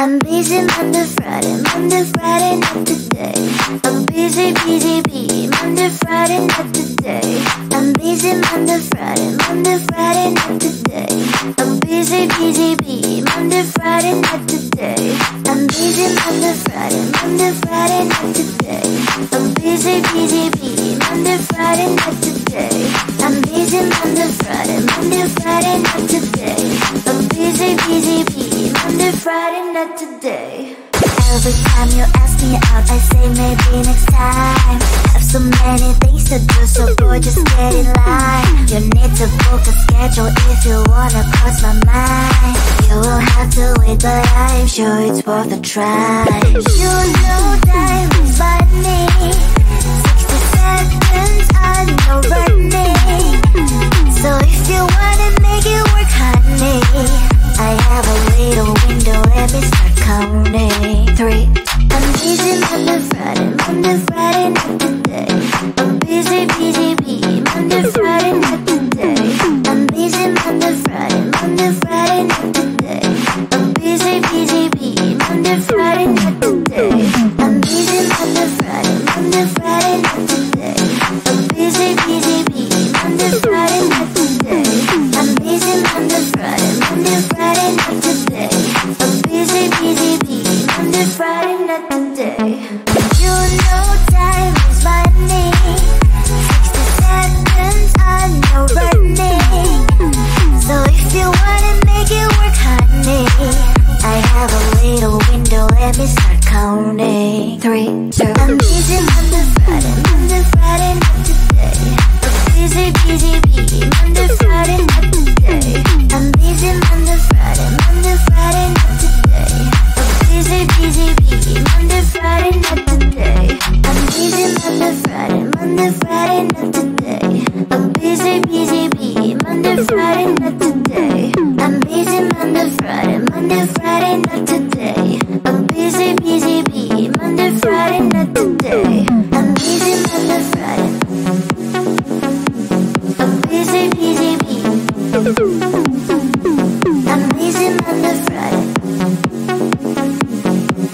I'm busy Monday, Friday, Monday, Friday, not today. I'm busy, busy, busy, Monday, Friday, not today. I'm busy Monday, Friday, Monday, Friday, not today. I'm busy, busy, busy, Monday, to book a schedule if you wanna cross my mind. You will have to wait, but I'm sure it's worth a try. You know is money. 60 seconds, I know running. So if you wanna make it work, honey, I have a little window, let me start counting. Three. I'm busy Monday, Friday, Monday, Friday, not today. I'm busy, busy, busy, Monday, Friday, not Friday, not today. I'm busy, busy, busy, Monday, Friday, not today. I'm busy Monday, Friday, Monday, Friday, not today. I'm busy, busy, busy, Monday, Friday, not today. I'm busy Monday, Friday. I'm busy, busy, busy. I'm busy Monday, Friday.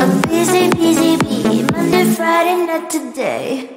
I'm busy, busy, busy Monday, Friday, not today.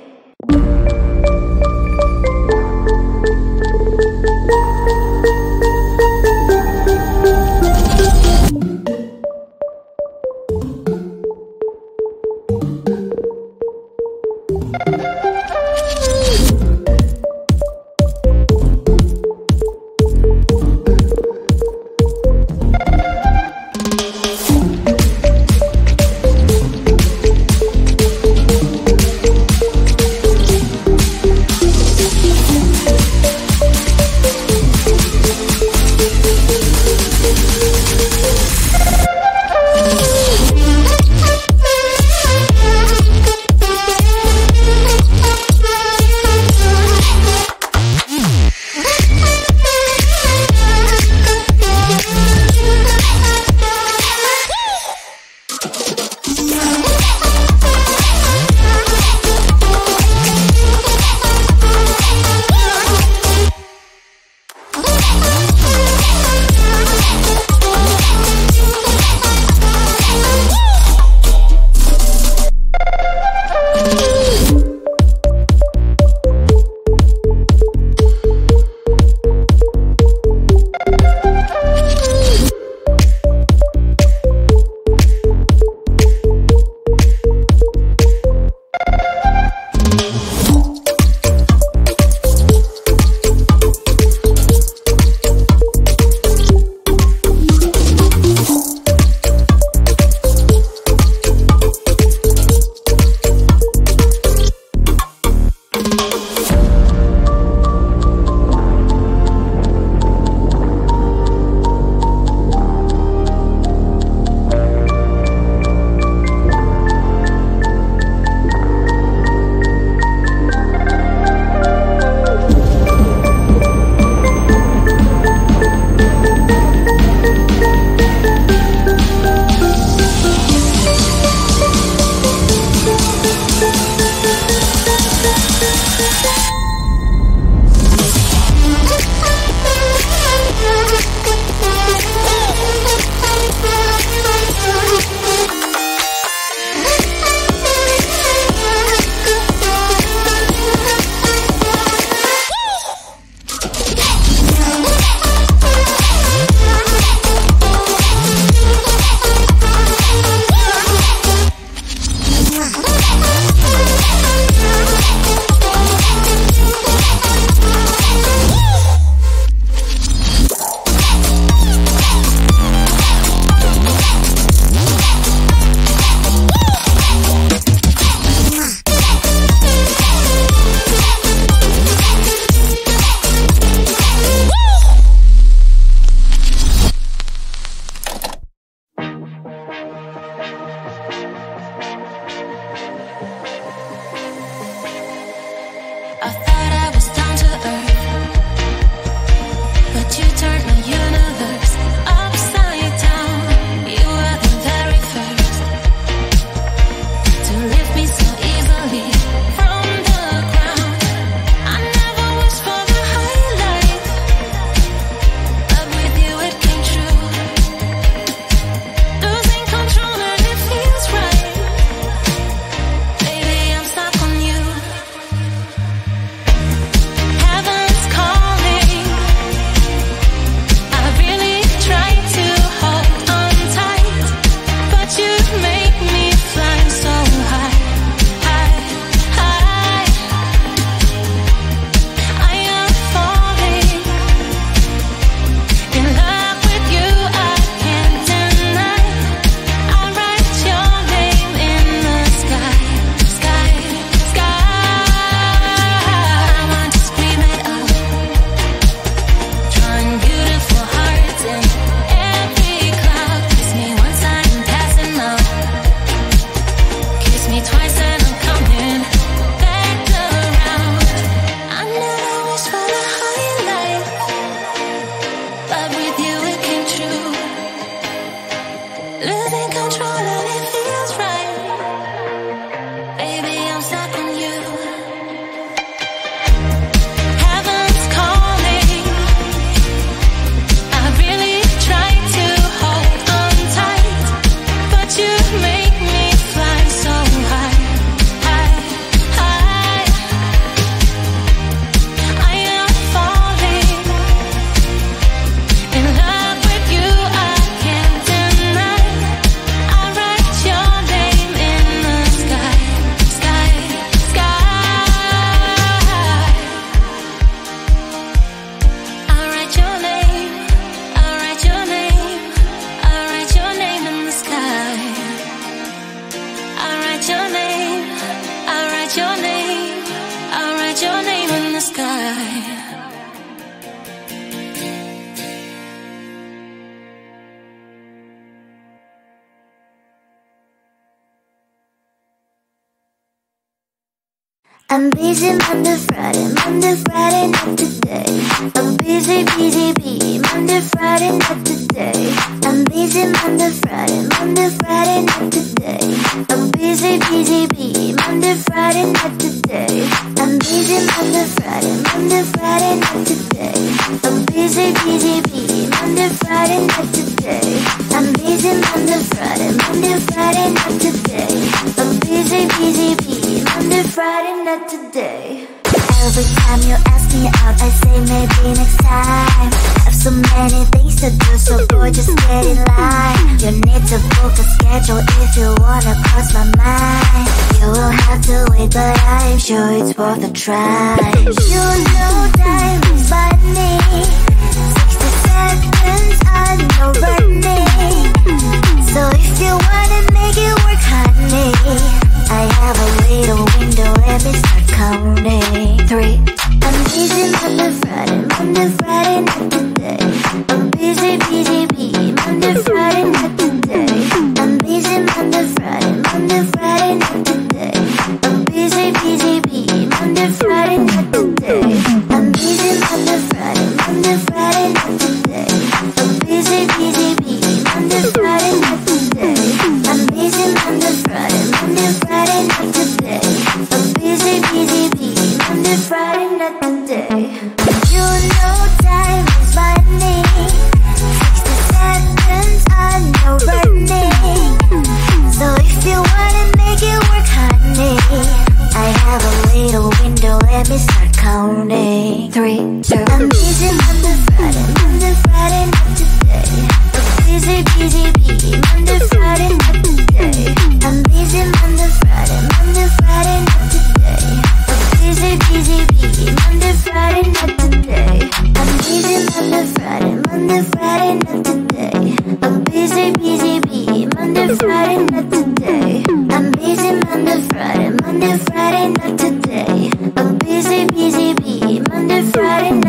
I'm busy Monday, Friday, Monday, Friday, not today. I'm busy, busy, busy, Monday, Friday, not today. I'm busy Monday, Friday, Monday, Friday, not today. I'm busy, busy, busy, Monday, Friday, not today. I'm busy Monday, Friday, Monday, Friday, not today. I'm busy, busy, busy, Monday, Friday, not today. I'm busy Monday, Friday, Monday, Friday, not today. I'm busy, busy, busy, Friday, not today. Every time you ask me out, I say maybe next time. Have so many things to do, so boy, just get in line. You need to book a schedule if you wanna cross my mind. You will have to wait, but I'm sure it's worth a try. You know time is money. Three, two, I'm busy Monday, Friday, Monday, Friday, not today. I'm busy, busy, busy, Monday, Friday, not today. I'm busy Monday, Friday, Monday, Friday, not today. I'm busy, busy, busy, Monday, Friday, not today. I'm busy Monday, Friday, Monday, Friday, not today. I'm busy, busy, busy, Monday, Friday, not today. I'm busy Monday, Friday, Monday, Friday, Friday, not